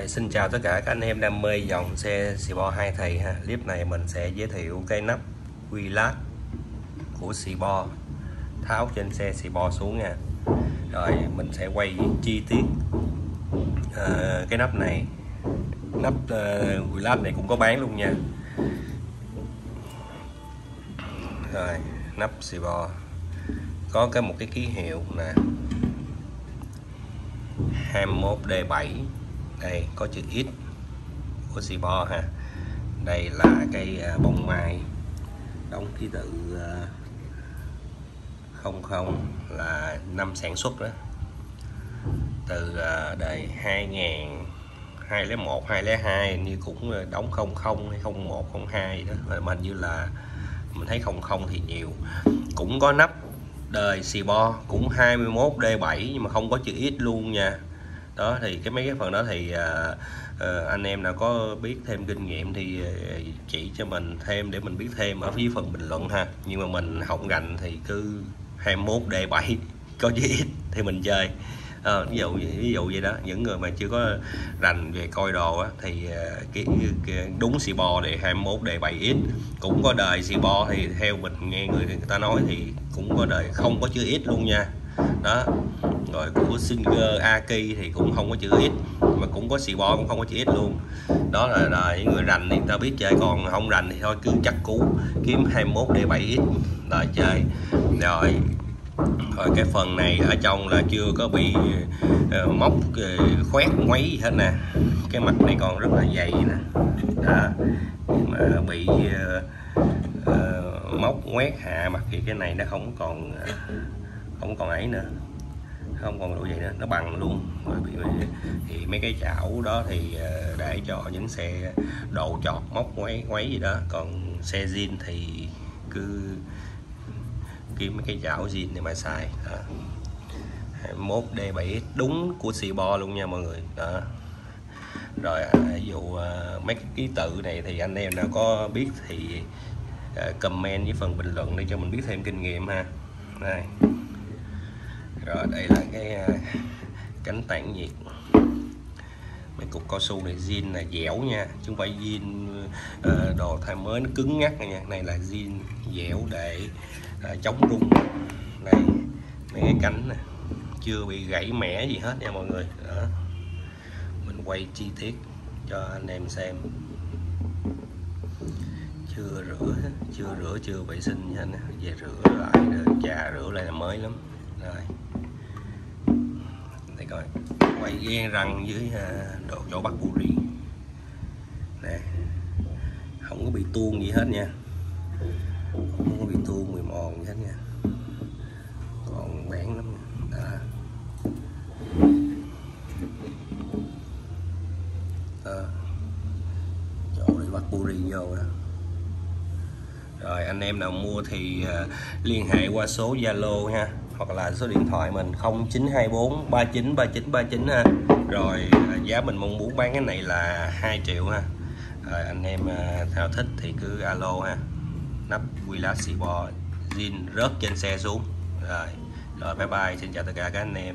Rồi, xin chào tất cả các anh em đam mê dòng xe Cibo 2 thầy ha. Clip này mình sẽ giới thiệu cái nắp quy lát của Cibo tháo trên xe Cibo xuống nha. Rồi mình sẽ quay chi tiết uh, cái nắp này. Nắp uh, quy lát này cũng có bán luôn nha. Rồi, nắp Cibo có cái một cái ký hiệu nè 21D7 đây, có chữ X của Cibo ha. Đây là cái à, bông mai. Đóng ký tự à, 00 là năm sản xuất đó. Từ à, đời 2000 201 202 như cũng đóng 00 hay 01 02 đó. Mà mình như là, mình thấy 00 thì nhiều. Cũng có nắp đời Cibo cũng 21 D7 nhưng mà không có chữ X luôn nha đó thì cái mấy cái phần đó thì à, à, anh em nào có biết thêm kinh nghiệm thì à, chỉ cho mình thêm để mình biết thêm. Ở phía phần bình luận ha nhưng mà mình không rành thì cứ 21 d 7 có chữ ít thì mình chơi. À, ví dụ ví dụ vậy đó những người mà chưa có rành về coi đồ á, thì cái, cái đúng xì bò để 21 đề 7 ít. Cũng có đời xì bò thì theo mình nghe người, người ta nói thì cũng có đời không có chữ ít luôn nha. Đó rồi của Singer ờ, ak thì cũng không có chữ ít mà cũng có xì bò cũng không có chữ ít luôn. Đó là, là những người rành thì người ta biết chơi còn không rành thì thôi cứ chắc cú kiếm 21 để 7 ít rồi chơi. Rồi rồi cái phần này ở trong là chưa có bị uh, móc uh, khoét ngoáy gì hết nè. Cái mặt này còn rất là dày nè. Đó mà bị uh, uh, móc ngoét hạ mặt thì cái này nó không còn uh, không còn ấy nữa không còn độ vậy nữa nó bằng luôn thì mấy cái chảo đó thì ờ, để cho những xe độ chọt, móc quấy quấy gì đó. Còn xe zin thì cứ kiếm mấy cái chảo zin để mà xài. Đó. 21 D7 đúng của Cibo luôn nha mọi người. Đó. Rồi à, ví dụ à, mấy cái ký tự này thì anh em nào có biết thì à, comment với phần bình luận để cho mình biết thêm kinh nghiệm ha. Đây rồi đây là cái ờ, cánh tản nhiệt. Mấy cục cao su này zin là dẻo nha chứ không phải zin uh, đồ thay mới nó cứng ngắt nha. Này là zin dẻo để uh, chống rung. Này, mấy cái cánh này chưa bị gãy mẻ gì hết nha mọi người. Đó. Mình quay chi tiết cho anh em xem. Chưa rửa chưa rửa chưa vệ sinh nha về rửa lại trà rửa lại là mới lắm. Rồi đây coi. Quay ghen răng dưới à, đồ chỗ bắt buri nè. Không có bị tuôn gì hết nha. Không có bị tuôn mùi mòn gì hết nha. Còn bén lắm đó. Đó. Chỗ để bắt buri vô đó. Rồi anh em nào mua thì à, liên hệ qua số Zalo ha hoặc là số điện thoại mình 0924 39 39 39 ha. Rồi à, giá mình mong muốn bán cái này là 2 triệu ha. Rồi, anh em à, nào thích thì cứ alo ha. Nắp quy lá xì bò zin rớt trên xe xuống. Rồi rồi, bye bye, xin chào tất cả các anh em.